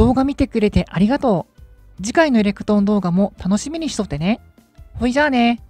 動画見てくれてありがとう。次回のエレクトーン動画も楽しみにしとってね。ほいじゃあね。